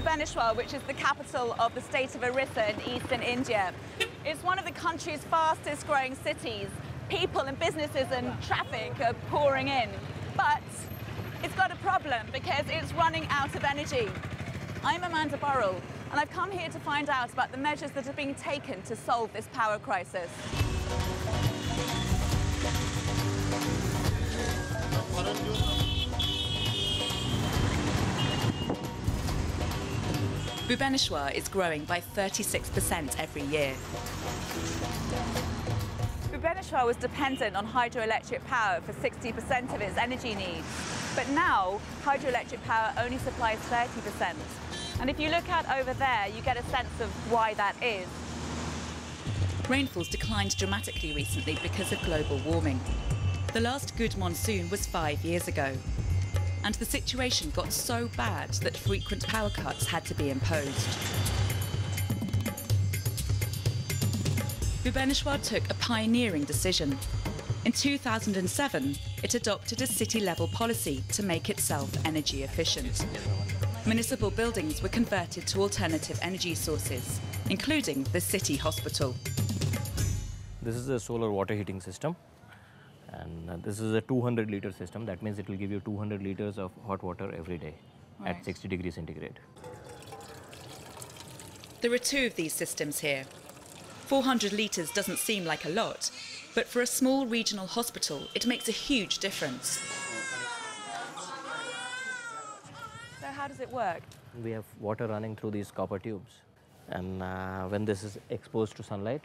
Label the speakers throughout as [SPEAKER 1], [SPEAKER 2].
[SPEAKER 1] Bhubaneswar, which is the capital of the state of Orissa in eastern India. It's one of the country's fastest growing cities. People and businesses and traffic are pouring in. But it's got a problem because it's running out of energy. I'm Amanda Burrell, and I've come here to find out about the measures that are being taken to solve this power crisis. Bhubaneswar is growing by 36% every year. Bhubaneswar was dependent on hydroelectric power for 60% of its energy needs. But now, hydroelectric power only supplies 30%. And if you look out over there, you get a sense of why that is. Rainfall's declined dramatically recently because of global warming. The last good monsoon was five years ago. And the situation got so bad that frequent power cuts had to be imposed. Bhubaneswar took a pioneering decision. In 2007, it adopted a city-level policy to make itself energy efficient. Municipal buildings were converted to alternative energy sources, including the city hospital.
[SPEAKER 2] This is a solar water heating system and uh, this is a 200 liter system that means it will give you 200 liters of hot water every day
[SPEAKER 1] Right.
[SPEAKER 2] at 60 degrees centigrade
[SPEAKER 1] There are two of these systems here. 400 litres doesn't seem like a lot, but for a small regional hospital, it makes a huge difference. So, how does it work?
[SPEAKER 2] we have water running through these copper tubes and uh, when this is exposed to sunlight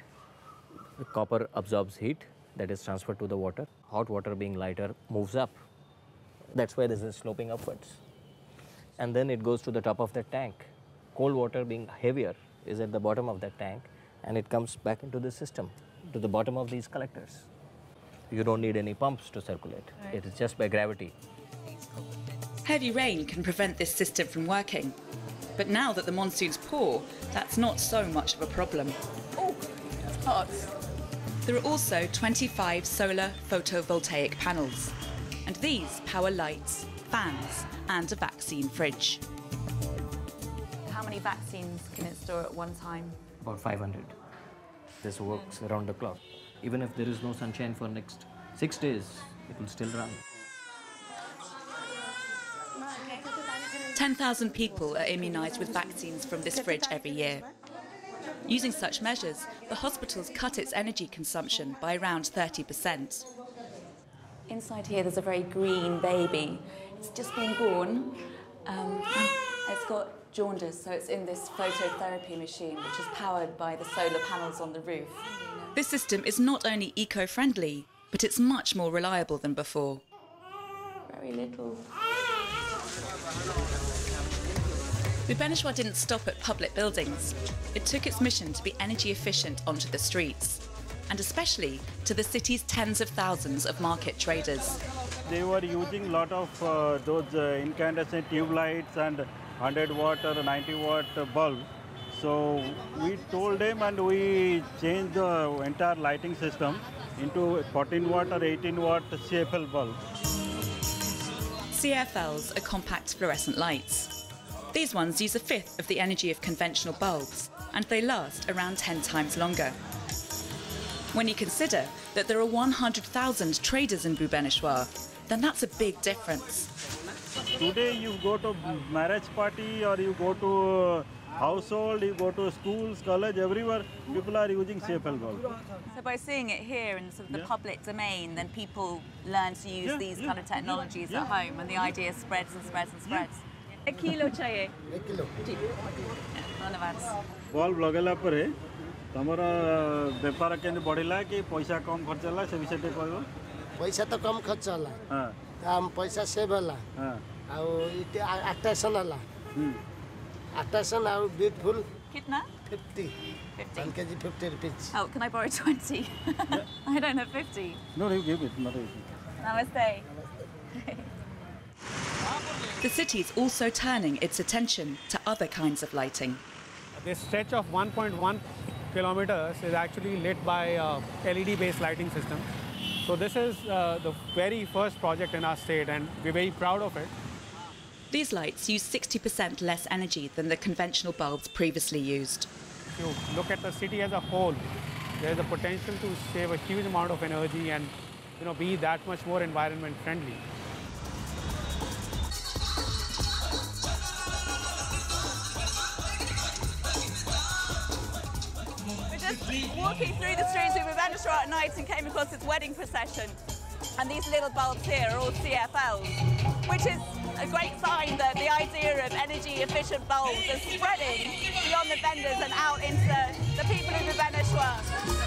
[SPEAKER 2] the copper absorbs heat that is transferred to the water. Hot water being lighter moves up. That's why this is sloping upwards. And then it goes to the top of the tank. Cold water being heavier is at the bottom of that tank and it comes back into the system to the bottom of these collectors. You don't need any pumps to circulate. It is just by gravity.
[SPEAKER 1] Heavy rain can prevent this system from working. But now that the monsoons pour, that's not so much of a problem. Oh, it's hot. There are also 25 solar photovoltaic panels. And these power lights, fans, and a vaccine fridge. How many vaccines can it store at one time?
[SPEAKER 2] About 500. This works around the clock. Even if there is no sunshine for next six days, it will still run.
[SPEAKER 1] 10,000 people are immunised with vaccines from this fridge every year. Using such measures, the hospital's cut its energy consumption by around 30%. Inside here, there's a very green baby. It's just been born. Um, it's got jaundice, so it's in this phototherapy machine, which is powered by the solar panels on the roof. This system is not only eco friendly, but it's much more reliable than before. Very little. Bhubaneswar didn't stop at public buildings. It took its mission to be energy efficient onto the streets, and especially to the city's tens of thousands of market traders.
[SPEAKER 3] They were using a lot of uh, those uh, incandescent tube lights and 100 watt or 90 watt bulb. So we told them and we changed the entire lighting system into 14 watt or 18 watt CFL bulb.
[SPEAKER 1] CFLs are compact fluorescent lights. These ones use a fifth of the energy of conventional bulbs, and they last around 10 times longer. When you consider that there are 100,000 traders in Bhubaneswar, then that's a big difference.
[SPEAKER 3] Today you go to marriage party or you go to uh, household, you go to schools, college, everywhere, people are using CFL bulb.
[SPEAKER 1] So by seeing it here in sort of the
[SPEAKER 3] Yeah.
[SPEAKER 1] public domain, then people learn to use
[SPEAKER 3] Yeah,
[SPEAKER 1] these
[SPEAKER 3] yeah,
[SPEAKER 1] kind of technologies
[SPEAKER 3] yeah.
[SPEAKER 1] at home, and the idea spreads and spreads and spreads. एक kilo चाहिए
[SPEAKER 4] एक kilo
[SPEAKER 1] ठीक धन्यवाद
[SPEAKER 3] ball लगेला पर तुमर व्यापार केमती बढ़ला कि पैसा कम खर्च है से विषय कह
[SPEAKER 4] पैसा तो कम खर्च
[SPEAKER 3] है
[SPEAKER 4] आम पैसा सेव है आट्राक्शन
[SPEAKER 3] है
[SPEAKER 4] आट्राक्शन आउ ब्यूटीफुल
[SPEAKER 1] कितना
[SPEAKER 4] 50
[SPEAKER 1] 50
[SPEAKER 4] 1 kg 50 rupees
[SPEAKER 1] oh can i borrow 20 i don't have 50
[SPEAKER 3] no you give it mother namaste,
[SPEAKER 1] namaste. The city is also turning its attention to other kinds of lighting.
[SPEAKER 5] This stretch of 1.1 kilometers is actually lit by uh, LED-based lighting system. So this is uh, the very first project in our state, and we're very proud of it.
[SPEAKER 1] These lights use 60% less energy than the conventional bulbs previously used.
[SPEAKER 5] If you look at the city as a whole, there is a potential to save a huge amount of energy and you know, be that much more environment friendly.
[SPEAKER 6] Walking through the streets of Bhubaneswar at night and came across this wedding procession. And these little bulbs here are all CFLs, which is a great sign that the idea of energy efficient bulbs is spreading beyond the vendors and out into the people of Bhubaneswar.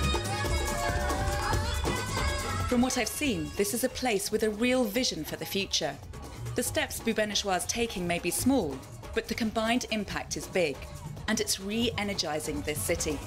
[SPEAKER 1] From what I've seen, this is a place with a real vision for the future. The steps Bhubaneswar is taking may be small, but the combined impact is big, and it's re-energising this city.